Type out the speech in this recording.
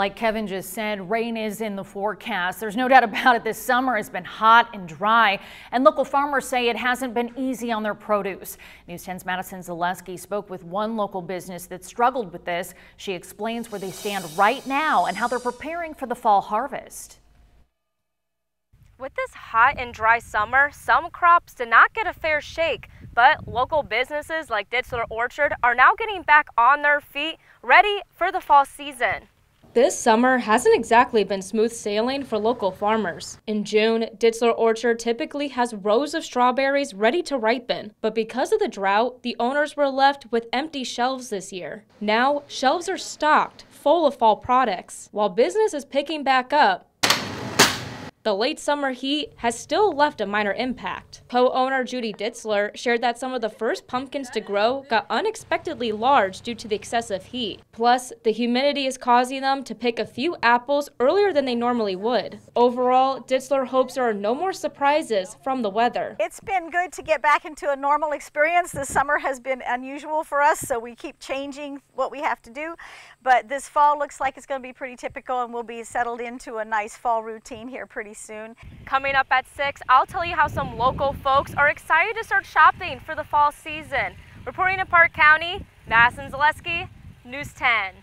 Like Kevin just said, rain is in the forecast. There's no doubt about it. This summer has been hot and dry, and local farmers say it hasn't been easy on their produce. News 10's Madison Zaleski spoke with one local business that struggled with this. She explains where they stand right now and how they're preparing for the fall harvest. With this hot and dry summer, some crops did not get a fair shake, but local businesses like Ditzler Orchard are now getting back on their feet, ready for the fall season. This summer hasn't exactly been smooth sailing for local farmers. In June, Ditzler Orchard typically has rows of strawberries ready to ripen, but because of the drought, the owners were left with empty shelves this year. Now, shelves are stocked, full of fall products. While business is picking back up, the late summer heat has still left a minor impact. Co-owner Judy Ditzler shared that some of the first pumpkins to grow got unexpectedly large due to the excessive heat. Plus, the humidity is causing them to pick a few apples earlier than they normally would. Overall, Ditzler hopes there are no more surprises from the weather. It's been good to get back into a normal experience. This summer has been unusual for us, so we keep changing what we have to do. But this fall looks like it's going to be pretty typical and we'll be settled into a nice fall routine here pretty pretty soon. Coming up at 6, I'll tell you how some local folks are excited to start shopping for the fall season. Reporting in Parke County, Madison Zaleski, News 10.